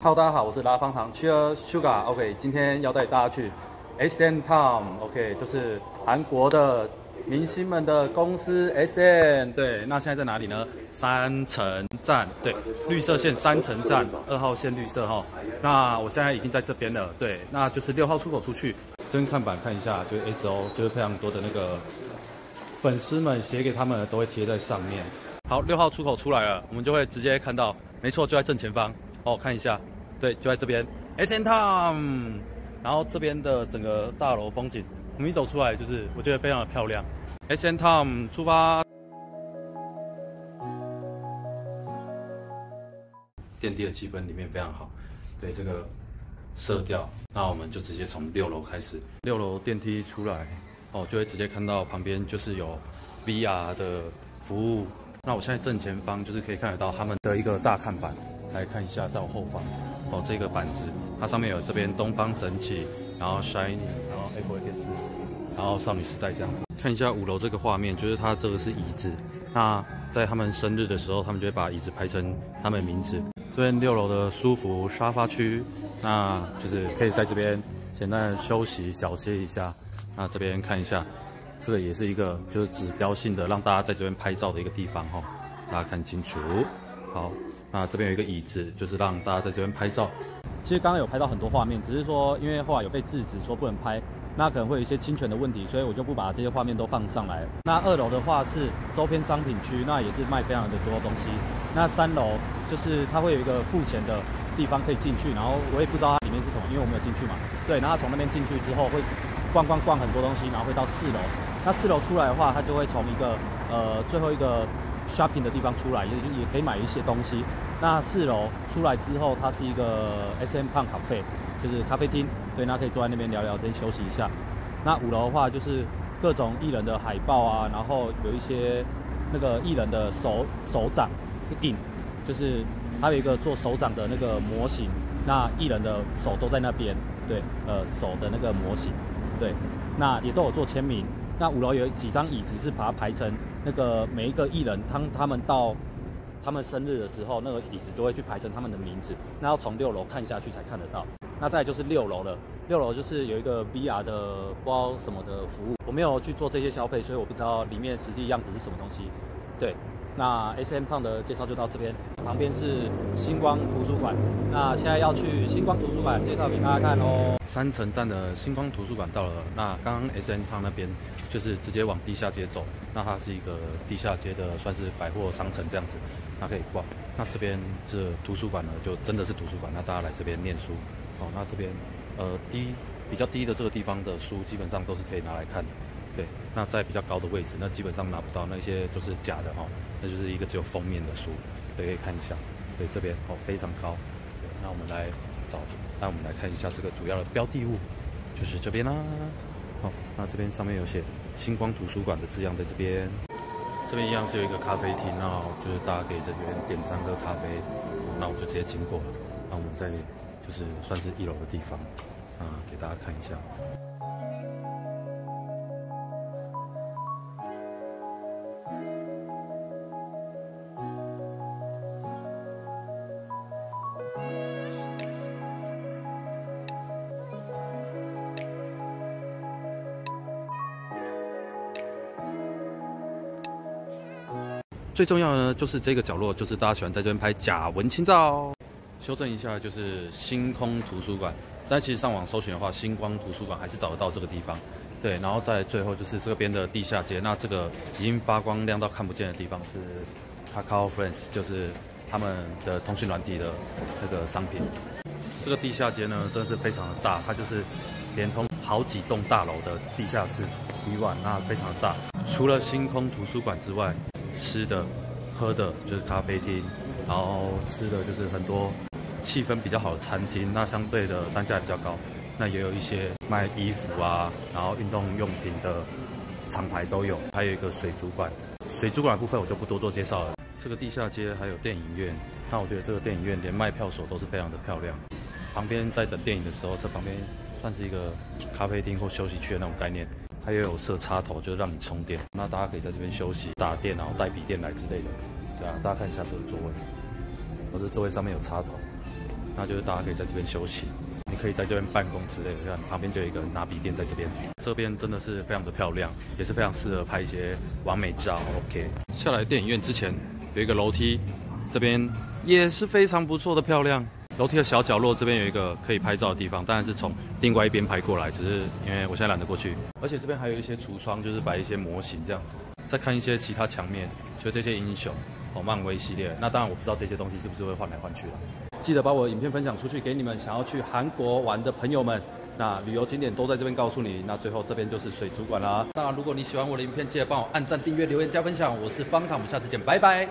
好大家好，我是拉方糖 Cheer Sugar。OK，今天要带大家去 SM Town。OK，就是韩国的明星们的公司 SM。对，那现在在哪里呢？三城站，对，绿色线三城站，二号线绿色哈。那我现在已经在这边了，对，那就是六号出口出去。真看板看一下，就是 SO，就是非常多的那个粉丝们写给他们的都会贴在上面。好，六号出口出来了，我们就会直接看到，没错，就在正前方。哦，看一下，对，就在这边，S N Town，然后这边的整个大楼风景，我们一走出来，就是我觉得非常的漂亮。S N Town 出发，电梯的气氛里面非常好，对这个色调，那我们就直接从六楼开始，六楼电梯出来，哦，就会直接看到旁边就是有 V R 的服务。那我现在正前方就是可以看得到他们的一个大看板。来看一下，在我后方哦，这个板子它上面有这边东方神起，然后 Shiny，然后 Apple X，然后少女时代这样子。看一下五楼这个画面，就是它这个是椅子。那在他们生日的时候，他们就会把椅子排成他们名字。这边六楼的舒服沙发区，那就是可以在这边简单的休息小歇一下。那这边看一下，这个也是一个就是指标性的让大家在这边拍照的一个地方哈，大家看清楚。好。那这边有一个椅子，就是让大家在这边拍照。其实刚刚有拍到很多画面，只是说因为后来有被制止说不能拍，那可能会有一些侵权的问题，所以我就不把这些画面都放上来。那二楼的话是周边商品区，那也是卖非常的多东西。那三楼就是它会有一个付钱的地方可以进去，然后我也不知道它里面是什么，因为我没有进去嘛。对，然后从那边进去之后会逛逛逛很多东西，然后会到四楼。那四楼出来的话，它就会从一个呃最后一个。Shopping 的地方出来也也可以买一些东西。那四楼出来之后，它是一个 SM 胖咖啡，就是咖啡厅，对，那可以坐在那边聊聊天休息一下。那五楼的话就是各种艺人的海报啊，然后有一些那个艺人的手手掌印，就是还有一个做手掌的那个模型，那艺人的手都在那边，对，呃，手的那个模型，对，那也都有做签名。那五楼有几张椅子是把它排成那个每一个艺人，当他们到他们生日的时候，那个椅子就会去排成他们的名字。那要从六楼看下去才看得到。那再就是六楼了，六楼就是有一个 VR 的不知道什么的服务，我没有去做这些消费，所以我不知道里面实际样子是什么东西。对。那 S M 胖的介绍就到这边，旁边是星光图书馆。那现在要去星光图书馆介绍给大家看哦。三层站的星光图书馆到了。那刚刚 S M 胖那边就是直接往地下街走，那它是一个地下街的，算是百货商城这样子，那可以逛。那这边这图书馆呢，就真的是图书馆，那大家来这边念书。哦，那这边呃低比较低的这个地方的书，基本上都是可以拿来看的。对，那在比较高的位置，那基本上拿不到，那些就是假的哈，那就是一个只有封面的书，对，可以看一下。对，这边哦非常高。对，那我们来找，那我们来看一下这个主要的标的物，就是这边啦。好，那这边上面有写星光图书馆的字样在这边。这边一样是有一个咖啡厅，那就是大家可以在这边点餐喝咖啡。那我就直接经过了。那我们在就是算是一楼的地方，啊，给大家看一下。最重要的呢，就是这个角落，就是大家喜欢在这边拍假文青照。修正一下，就是星空图书馆，但其实上网搜寻的话，星光图书馆还是找得到这个地方。对，然后在最后就是这边的地下街，那这个已经发光亮到看不见的地方是 Kakao Friends，就是他们的通讯软体的那个商品。这个地下街呢，真的是非常的大，它就是连通好几栋大楼的地下室一万，那非常的大。除了星空图书馆之外，吃的、喝的，就是咖啡厅，然后吃的就是很多气氛比较好的餐厅，那相对的单价比较高。那也有一些卖衣服啊，然后运动用品的厂牌都有。还有一个水族馆，水族馆部分我就不多做介绍了。这个地下街还有电影院，那我觉得这个电影院连卖票所都是非常的漂亮。旁边在等电影的时候，这旁边算是一个咖啡厅或休息区的那种概念。它也有设插头，就是让你充电。那大家可以在这边休息、打电脑、带笔电来之类的，对啊。大家看一下这个座位，我这座位上面有插头，那就是大家可以在这边休息，你可以在这边办公之类的。你看旁边就有一个拿笔电在这边，这边真的是非常的漂亮，也是非常适合拍一些完美照。OK，下来电影院之前有一个楼梯，这边也是非常不错的漂亮。楼梯的小角落这边有一个可以拍照的地方，当然是从另外一边拍过来，只是因为我现在懒得过去。而且这边还有一些橱窗，就是摆一些模型这样子。再看一些其他墙面，就这些英雄哦，漫威系列。那当然我不知道这些东西是不是会换来换去了。记得把我的影片分享出去，给你们想要去韩国玩的朋友们。那旅游景点都在这边告诉你。那最后这边就是水族馆啦。那如果你喜欢我的影片，记得帮我按赞、订阅、留言、加分享。我是方糖，我们下次见，拜拜。